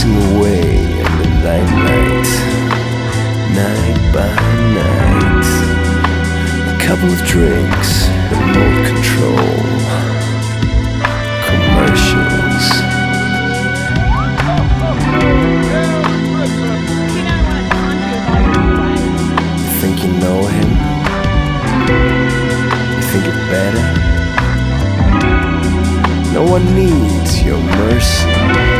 dancing away in the limelight, night by night. A couple of drinks, remote control, commercials. Think you know him? You think it better? No one needs your mercy.